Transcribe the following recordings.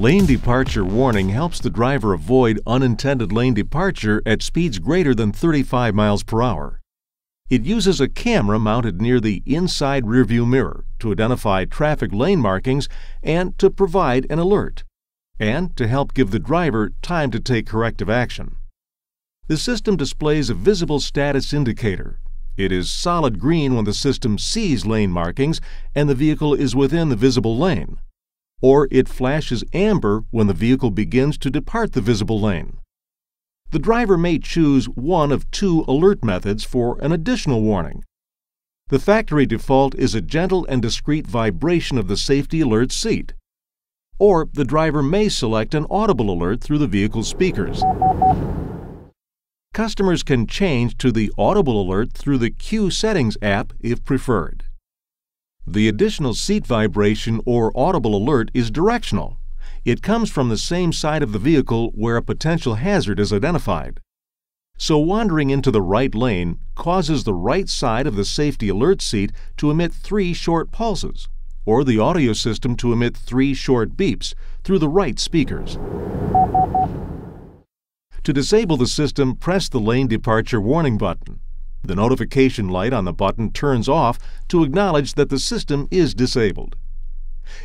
Lane departure warning helps the driver avoid unintended lane departure at speeds greater than 35 miles per hour. It uses a camera mounted near the inside rearview mirror to identify traffic lane markings and to provide an alert, and to help give the driver time to take corrective action. The system displays a visible status indicator. It is solid green when the system sees lane markings and the vehicle is within the visible lane. Or it flashes amber when the vehicle begins to depart the visible lane. The driver may choose one of two alert methods for an additional warning. The factory default is a gentle and discreet vibration of the safety alert seat. Or the driver may select an audible alert through the vehicle's speakers. Customers can change to the audible alert through the CUE Settings app if preferred. The additional seat vibration or audible alert is directional. It comes from the same side of the vehicle where a potential hazard is identified. So wandering into the right lane causes the right side of the safety alert seat to emit three short pulses, or the audio system to emit three short beeps through the right speakers. To disable the system, press the lane departure warning button. The notification light on the button turns off to acknowledge that the system is disabled.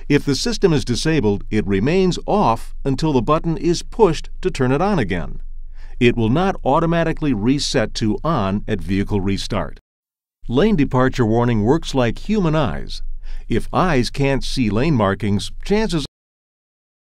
If the system is disabled, it remains off until the button is pushed to turn it on again. It will not automatically reset to on at vehicle restart. Lane departure warning works like human eyes. If eyes can't see lane markings, chances